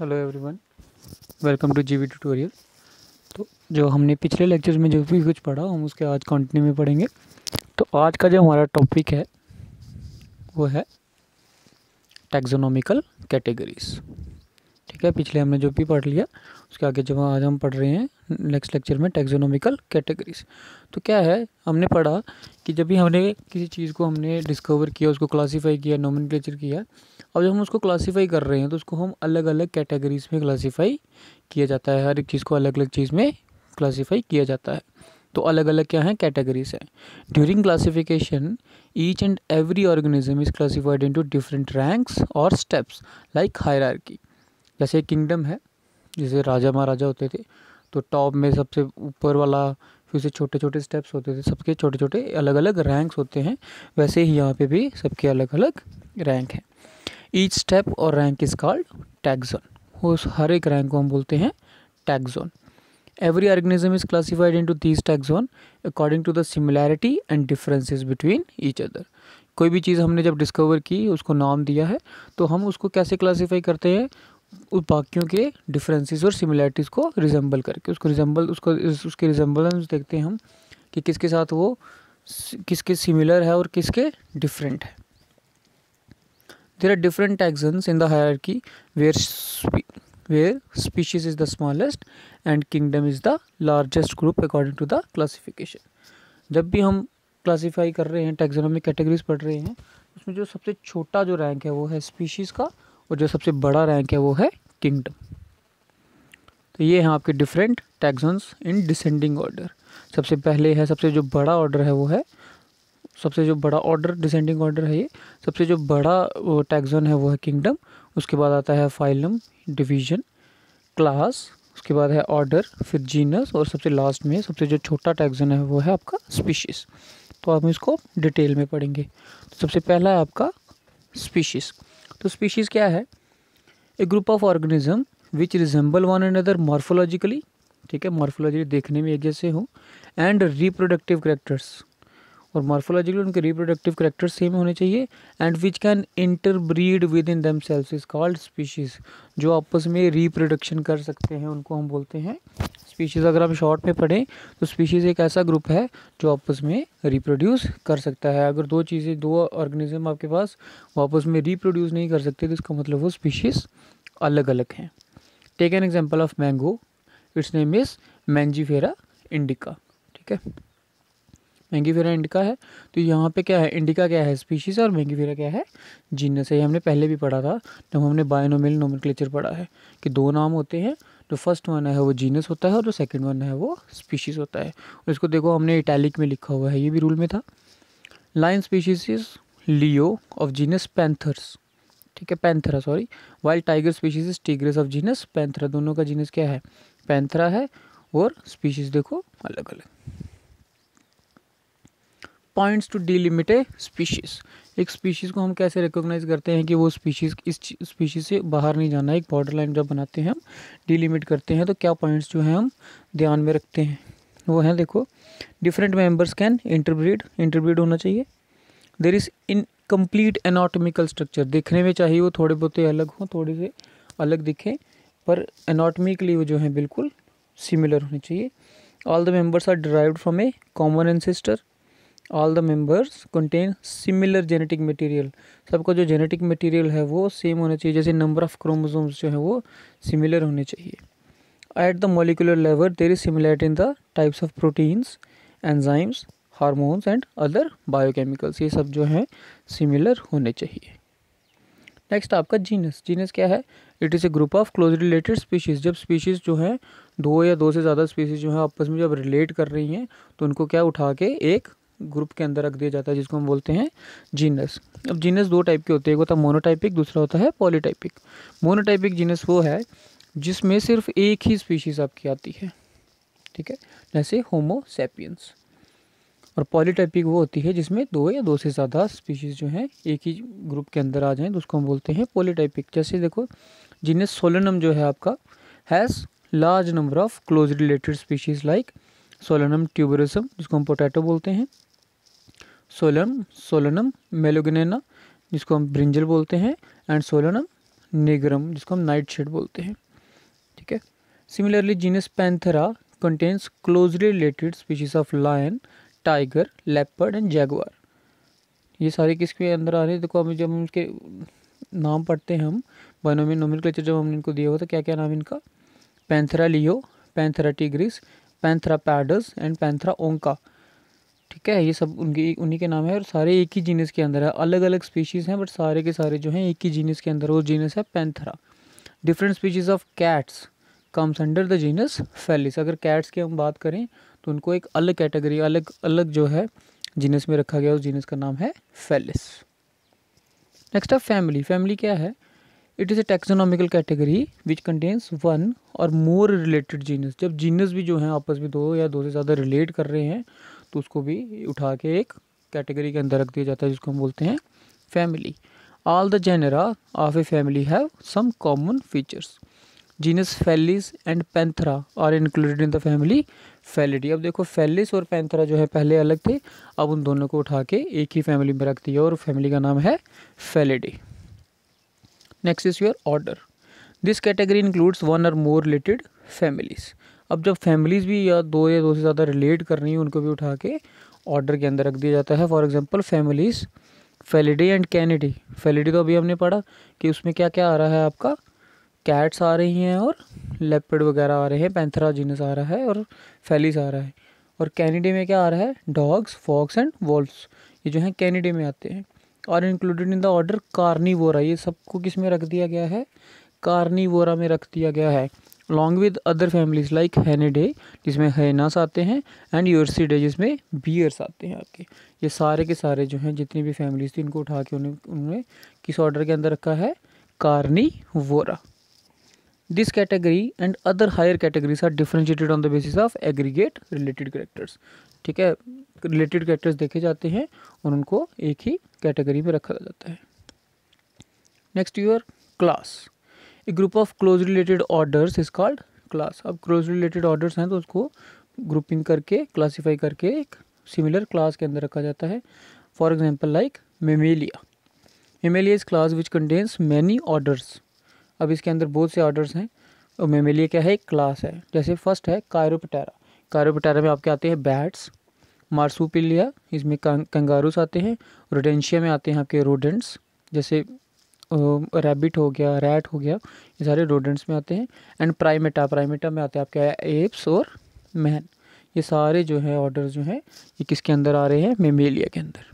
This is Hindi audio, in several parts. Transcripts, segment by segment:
Hello everyone welcome to GV tutorial तो जो हमने पिछले लेक्चर्स में जो भी कुछ पढ़ा, हम उसके आज कंटिन्यू में पढ़ेंगे। तो आज का जो हमारा टॉपिक है, वो है टैक्सोनॉमिकल कैटेगरीज है पिछले हमने जो भी पढ़ लिया, उसके आगे जब आज हम पढ़ रहे हैं नेक्स्ट लेक्चर में टैक्सोनॉमिकल कैटेगरीज तो क्या है, हमने पढ़ा कि जब भी हमने किसी चीज़ को हमने डिस्कवर किया, उसको क्लासीफाई किया नोमन किया, अब जब हम उसको क्लासीफाई कर रहे हैं तो उसको हम अलग अलग कैटेगरीज में क्लासीफाई किया जाता है। हर एक चीज़ को अलग अलग चीज़ में क्लासीफाई किया जाता है। तो अलग अलग क्या है? कैटेगरीज हैं। During classification each and every organism is classified into different ranks और स्टेप्स लाइक हायरार्की जैसे किंगडम है, जैसे राजा महाराजा होते थे तो टॉप में सबसे ऊपर वाला, फिर से छोटे छोटे स्टेप्स होते थे, सबके छोटे छोटे अलग अलग रैंक्स होते हैं, वैसे ही यहाँ पे भी सबके अलग अलग रैंक हैं ईच स्टेप और रैंक इज़ कॉल्ड टैगजोन उस हर एक रैंक को हम बोलते हैं taxon every organism is classified into these taxon according to the similarity and differences between each other कोई भी चीज़ हमने जब डिस्कवर की, उसको नाम दिया है तो हम उसको कैसे क्लासीफाई करते हैं? बाकियों के डिफरेंसेस और सिमिलैरिटीज़ को रिजेंबल करके, उसको रिजेंबल उसको उसके रिजेंबलेंस देखते हैं हम कि किसके साथ वो किसके सिमिलर है और किसके डिफरेंट है। There are different taxons in hierarchy where spe, where species is the smallest and kingdom is the largest group according to the classification जब भी हम क्लासीफाई कर रहे हैं टैक्सोनॉमिक कैटेगरीज पढ़ रहे हैं, उसमें जो सबसे छोटा जो रैंक है वो है स्पीशीज़ का और जो सबसे बड़ा रैंक है वो है किंगडम तो ये हैं आपके different taxons in descending order सबसे पहले है, सबसे जो बड़ा ऑर्डर है वो है, सबसे जो बड़ा ऑर्डर डिसेंडिंग ऑर्डर है ये, सबसे जो बड़ा टैक्सोन है वो है किंगडम उसके बाद आता है फाइलम डिवीज़न क्लास उसके बाद है ऑर्डर फिर जीनस और सबसे लास्ट में सबसे जो छोटा टैक्सोन है वो है आपका स्पीशीज़ तो आप इसको डिटेल में पढ़ेंगे. तो सबसे पहला है आपका स्पीशीज़ तो स्पीशीज़ क्या है? A group of organism which resemble one and other morphologically ठीक है? मॉर्फोलॉजी देखने में एक जैसे हो एंड रिप्रोडक्टिव करेक्टर्स और मॉर्फोलॉजिकली उनके रिप्रोडक्टिव करेक्टर सेम होने चाहिए and which can interbreed within themselves is called species जो आपस में रिप्रोडक्शन कर सकते हैं, उनको हम बोलते हैं स्पीशीज़ अगर हम शॉर्ट में पढ़ें तो स्पीशीज़ एक ऐसा ग्रुप है जो आपस में रिप्रोड्यूस कर सकता है। अगर दो चीज़ें, दो ऑर्गेनिज्म आपके पास वो आपस में रिप्रोड्यूस नहीं कर सकते तो इसका मतलब वो स्पीशीज़ अलग अलग हैं। Take an example of mango its name is Mangifera indica ठीक है? मैंगीफेरा इंडिका है। तो यहाँ पे क्या है? इंडिका क्या है स्पीशीज़ और मैंगीफेरा क्या है? जीनस है। हमने पहले भी पढ़ा था। जब हमने बायोनोमिल नोमेनक्लेचर पढ़ा है कि दो नाम होते हैं। जो फ़र्स्ट वन है वो जीनस होता है और जो सेकंड वन है वो स्पीशीज़ होता है। और इसको देखो, हमने इटैलिक में लिखा हुआ है। ये भी रूल में था। Lion species Leo of genus panthers ठीक है Panthera sorry wild tiger species is tigris of genus Panthera दोनों का जीनस क्या है? पैंथरा है और स्पीशीज देखो अलग अलग points to delimit a species एक स्पीशीज़ को हम कैसे रिकोगनाइज करते हैं कि वो स्पीशीज़ इस स्पीशीज़ से बाहर नहीं जाना है? एक बॉर्डर लाइन जब बनाते हैं हम डिलिमिट करते हैं तो क्या पॉइंट्स जो हैं हम ध्यान में रखते हैं? वो हैं देखो different members can interbreed interbreed होना चाहिए। There is in complete anatomical structure देखने में चाहिए वो थोड़े बहुत अलग हों, थोड़े से अलग दिखें, पर एनाटॉमिकली वो जो है बिल्कुल सिमिलर होने चाहिए। All the members are derived from a common ancestor all the members contain similar genetic material सबका जो जेनेटिक मटेरियल है वो सेम होना चाहिए। जैसे नंबर ऑफ़ क्रोमोसोम्स जो है वो सिमिलर होने चाहिए। At the molecular level there is similarity in the types of proteins enzymes hormones and other biochemicals ये सब जो हैं सिमिलर होने चाहिए। नेक्स्ट आपका जीनस जीनस क्या है? It is a group of close related species जब स्पीशीज़ जो है, दो या दो से ज़्यादा स्पीशीज़ जो है आपस में जब रिलेट कर रही हैं तो उनको क्या उठा के एक ग्रुप के अंदर रख दिया जाता है, जिसको हम बोलते हैं जीनस अब जीनस दो टाइप के होते हैं, एक होता है मोनोटाइपिक दूसरा होता है पॉलीटाइपिक मोनोटाइपिक जीनस वो है, जिसमें सिर्फ़ एक ही स्पीशीज़ आपकी आती है, ठीक है? जैसे होमोसेपियंस और पॉलीटाइपिक वो होती है, जिसमें दो या दो से ज़्यादा स्पीशीज़ जो हैं, एक ही ग्रुप के अंदर आ जाएँ तो उसको हम बोलते हैं पॉलीटाइपिक जैसे देखो जीनस सोलनम जो है आपका has large number of close related species like Solanum tuberosum जिसको हम पोटैटो बोलते हैं सोलम, सोलनम, मेलोगनेना, जिसको हम ब्रिंजल बोलते हैं एंड सोलनम, निगरम, जिसको हम नाइट शेड बोलते हैं। ठीक है? Similarly genus Panthera contains closely related species of lion tiger leopard and jaguar ये सारे किसके अंदर आ रहे हैं? देखो, अभी जब हम उसके नाम पढ़ते हैं हम बायोनोमी नोमिनक्लेचर जब हमने इनको दिया हुआ था क्या क्या नाम इनका? Panthera leo Panthera tigris Panthera pardus and Panthera onca ठीक है, ये सब उनके, उन्हीं के नाम है और सारे एक ही जीनस के अंदर है। अलग अलग स्पीशीज़ हैं बट सारे के सारे जो हैं एक ही जीनस के अंदर। वो जीनस है Panthera different species of cats comes under the genus Felis अगर कैट्स की हम बात करें तो उनको एक अलग कैटेगरी अलग अलग जो है जीनस में रखा गया, उस जीनस का नाम है फेलिस नेक्स्ट है फैमिली फैमिली क्या है? It is a taxonomical category which contains one or more related genus जब जीनस भी जो है, आपस में दो या दो से ज़्यादा रिलेट कर रहे हैं तो उसको भी उठा के एक कैटेगरी के अंदर रख दिया जाता है, जिसको हम बोलते हैं family all the genera of a family have some common features genus Felis and Panthera are included in the family Felidae अब देखो फेलिस और पेंथरा जो है पहले अलग थे, अब उन दोनों को उठा के एक ही फैमिली में रख दिया और फैमिली का नाम है Felidae next is your order this category includes one or more related families अब जब फैमिलीज़ भी या दो या दो से ज़्यादा रिलेट कर रही हैं, उनको भी उठा के ऑर्डर के अंदर रख दिया जाता है। For example families Felidae and Canidae Felidae तो अभी हमने पढ़ा कि उसमें क्या क्या आ रहा है आपका? कैट्स आ रही हैं और लेपर्ड वगैरह आ रहे हैं पैंथरा जीनस आ रहा है और फैलिस आ रहा है। और कैनिडी में क्या आ रहा है? डॉग्स फॉक्स एंड वॉल्स ये जो हैं कैनिडी में आते हैं। और included in the order Carnivora ये सबको किसमें रख दिया गया है? कार्निवोरा में रख दिया गया है। Long with other families like Hyaenidae जिसमें हैनास आते हैं एंड यूर्सिडे जिसमें बियर्स आते हैं आपके ये सारे के सारे जो हैं, जितनी भी फैमिलीज़ थी, इनको उठा के उन्हें, उन्होंने किस ऑर्डर के अंदर रखा है? Carnivora this category and other higher categories are differentiated on the basis of aggregate related characters ठीक है? रिलेटेड करेक्टर्स देखे जाते हैं, और उनको एक ही कैटेगरी में रखा जाता है। Next your class a group of close related orders is called class अब क्लोज रिलेटेड ऑर्डर्स हैं तो उसको ग्रुपिंग करके क्लासीफाई करके एक सिमिलर क्लास के अंदर रखा जाता है। For example like Mammalia Mammalia is class which contains many orders अब इसके अंदर बहुत से ऑर्डर्स हैं। और मेमेलिया क्या है? एक क्लास है। जैसे फ़र्स्ट है कायरोपटारा कायरोपटारा में आपके आते हैं बैट्स मार्सूपिलिया इसमें कंगारूस आते हैं रोडेंशिया में आते हैं आपके रोडेंट्स जैसे रैबिट हो गया रैट हो गया, ये सारे रोडेंट्स में आते हैं एंड प्राइमेटा प्राइमेटा में आते हैं आपके एप्स और मैन ये सारे जो है ऑर्डर जो हैं, ये किसके अंदर आ रहे हैं? मेमेलिया के अंदर.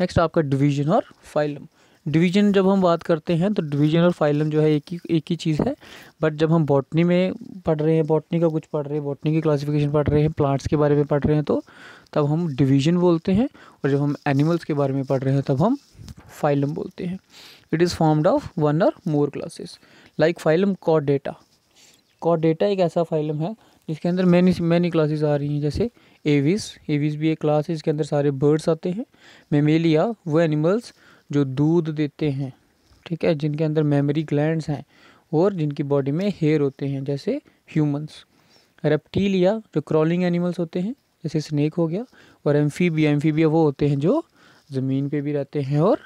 नेक्स्ट आपका डिवीज़न और फाइलम डिवीज़न जब हम बात करते हैं तो डिवीज़न और फाइलम जो है एक ही एक ही चीज़ है बट जब हम बॉटनी में पढ़ रहे हैं बॉटनी का कुछ पढ़ रहे हैं बॉटनी की क्लासिफिकेशन पढ़ रहे हैं प्लांट्स के बारे में पढ़ रहे हैं तो तब हम डिवीज़न बोलते हैं और जब हम एनिमल्स के बारे में पढ़ रहे हैं, तब हम फाइलम बोलते हैं। It is formed of one or more classes like phylum कॉडेटा कॉडेटा एक ऐसा फाइलम है जिसके अंदर मैनी मैनी क्लासेस आ रही हैं, जैसे एविस एविस भी एक क्लास है, इसके अंदर सारे बर्ड्स आते हैं। मेमेलिया वो एनिमल्स जो दूध देते हैं, ठीक है, जिनके अंदर मेमोरी ग्लैंड्स हैं और जिनकी बॉडी में हेयर होते हैं, जैसे ह्यूमंस रेप्टीलिया जो क्रॉलिंग एनिमल्स होते हैं जैसे स्नेक हो गया और एम्फीबिया एम्फीबिया वो होते हैं जो ज़मीन पे भी रहते हैं और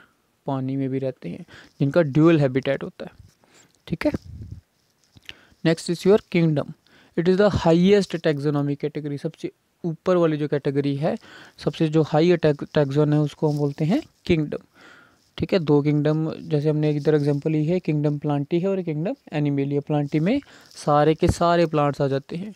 पानी में भी रहते हैं, जिनका ड्यूअल हैबिटेट होता है। ठीक है? Next is your kingdom it is the highest taxonomy category सबसे ऊपर वाली जो कैटेगरी है, सबसे जो हाई टैक्सोन है, उसको हम बोलते हैं किंगडम ठीक है? दो किंगडम जैसे हमने इधर एग्जांपल ली है किंगडम प्लांटी है और किंगडम एनिमेलिया प्लांटी में सारे के सारे प्लांट्स आ जाते हैं।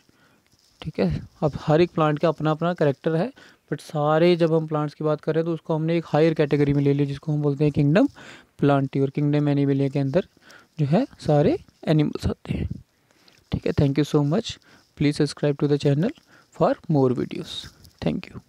ठीक है? अब हर एक प्लांट का अपना अपना करेक्टर है बट सारे जब हम प्लांट्स की बात करें तो उसको हमने एक हायर कैटेगरी में ले लिया, जिसको हम बोलते हैं किंगडम प्लांटी और किंगडम एनिमलिया के अंदर जो है सारे एनिमल्स आते हैं। ठीक है? Thank you so much please subscribe to the channel for more videos thank you